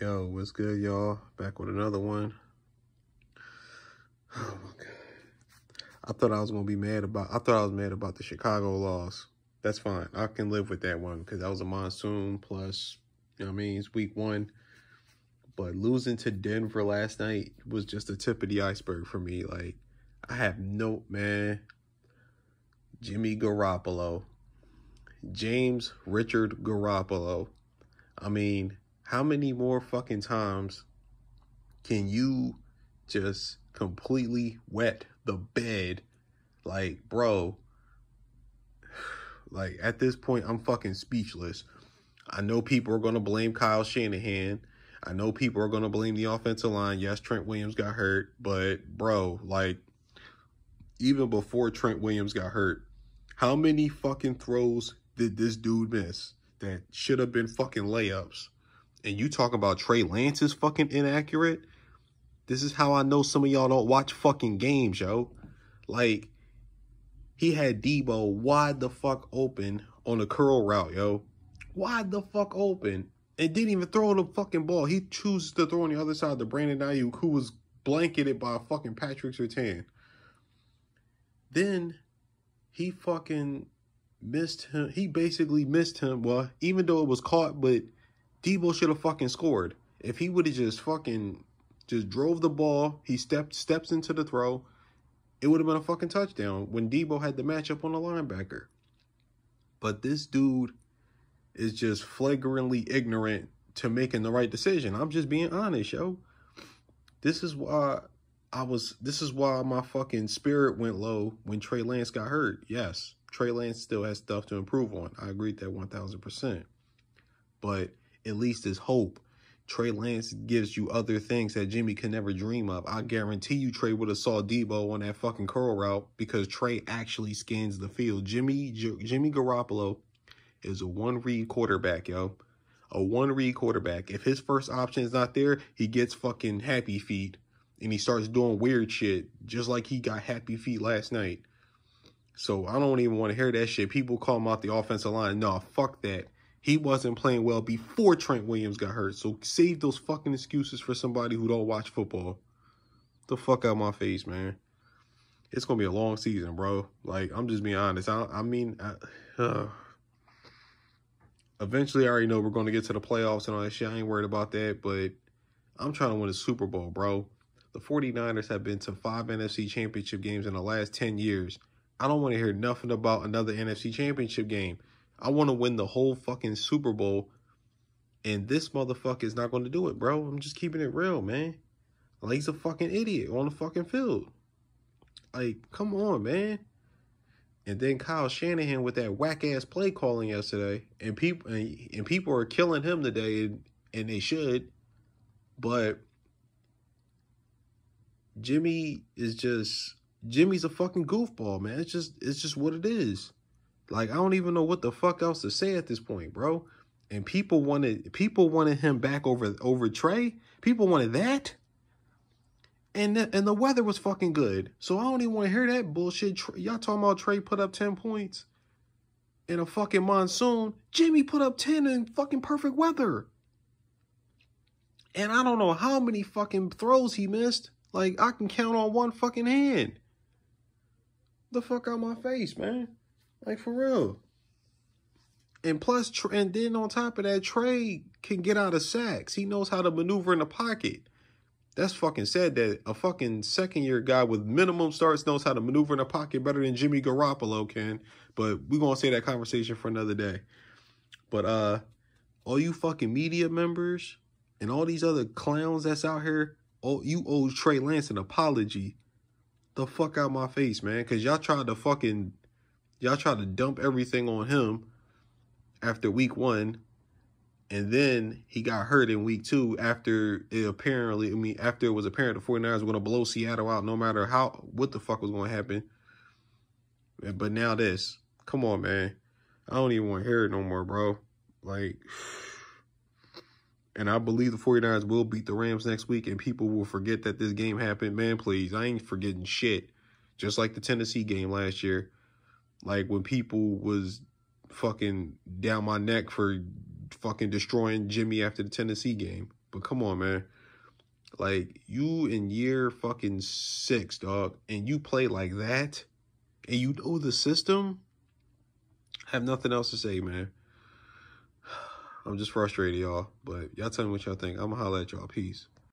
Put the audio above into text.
Yo, what's good, y'all? Back with another one. Oh my god. I thought I was gonna be mad about I thought I was mad about the Chicago loss. That's fine. I can live with that one because that was a monsoon plus, you know what I mean, it's week one. But losing to Denver last night was just the tip of the iceberg for me. Like, I have no man. Jimmy Garoppolo. James Richard Garoppolo. I mean, how many more fucking times can you just completely wet the bed? Like, bro, like at this point, I'm fucking speechless. I know people are going to blame Kyle Shanahan. I know people are going to blame the offensive line. Yes, Trent Williams got hurt, but bro, like, even before Trent Williams got hurt, how many fucking throws did this dude miss that should have been fucking layups? And you talk about Trey Lance is fucking inaccurate? This is how I know some of y'all don't watch fucking games, yo. Like, he had Deebo wide the fuck open on a curl route, yo. Wide the fuck open. And didn't even throw the fucking ball. He chooses to throw on the other side to Brandon Aiyuk, who was blanketed by fucking Patrick Surtain. Then he fucking missed him. He basically missed him. Well, even though it was caught, but Deebo should have fucking scored. If he would have just fucking just drove the ball, he stepped steps into the throw, it would have been a fucking touchdown when Deebo had the matchup on the linebacker. But this dude is just flagrantly ignorant to making the right decision. I'm just being honest, yo. This is why I was this is why my fucking spirit went low when Trey Lance got hurt. Yes, Trey Lance still has stuff to improve on. I agree with that 1000%. But at least there's hope. Trey Lance gives you other things that Jimmy can never dream of. I guarantee you Trey would have saw Deebo on that fucking curl route because Trey actually scans the field. Jimmy J- Jimmy Garoppolo is a one read quarterback, yo. A one read quarterback. If his first option is not there, he gets fucking happy feet and he starts doing weird shit just like he got happy feet last night. So I don't even want to hear that shit. People call him out the offensive line. No, fuck that. He wasn't playing well before Trent Williams got hurt. So save those fucking excuses for somebody who don't watch football. The fuck out my face, man. It's gonna be a long season, bro. Like I'm just being honest. I, I mean, I, uh, eventually I already know we're gonna get to the playoffs and all that shit. I ain't worried about that, but I'm trying to win a Super Bowl, bro. The 49ers have been to five NFC championship games in the last 10 years. I don't want to hear nothing about another NFC championship game. I want to win the whole fucking Super Bowl. And this motherfucker is not going to do it, bro. I'm just keeping it real, man. Like, he's a fucking idiot on the fucking field. Like, come on, man. And then Kyle Shanahan with that whack ass play calling yesterday, and people and, and people are killing him today, and, and they should. But Jimmy is just Jimmy's a fucking goofball, man. It's just it's just what it is. Like I don't even know what the fuck else to say at this point, bro. And people wanted people wanted him back over over Trey. People wanted that. And the, and the weather was fucking good. So I don't even want to hear that bullshit. Y'all talking about Trey put up 10 points in a fucking monsoon. Jimmy put up 10 in fucking perfect weather. And I don't know how many fucking throws he missed. Like I can count on one fucking hand. The fuck out my face, man. Like for real. And plus, and then on top of that, Trey can get out of sacks. He knows how to maneuver in the pocket. That's fucking sad that a fucking second year guy with minimum starts knows how to maneuver in the pocket better than Jimmy Garoppolo can. But we're gonna say that conversation for another day. But uh all you fucking media members and all these other clowns that's out here, oh you owe Trey Lance an apology. The fuck out my face, man. Cause y'all tried to fucking y'all tried to dump everything on him after week one and then he got hurt in week two after it apparently, I mean, after it was apparent the 49ers were going to blow Seattle out no matter how, what the fuck was going to happen. But now this. Come on, man. I don't even want to hear it no more, bro. Like, and I believe the 49ers will beat the Rams next week and people will forget that this game happened. Man, please, I ain't forgetting shit. Just like the Tennessee game last year. Like when people was fucking down my neck for fucking destroying Jimmy after the Tennessee game. But come on, man. Like you in year fucking six, dog, and you play like that, and you know the system. I have nothing else to say, man. I'm just frustrated, y'all. But y'all tell me what y'all think. I'm gonna holler at y'all. Peace.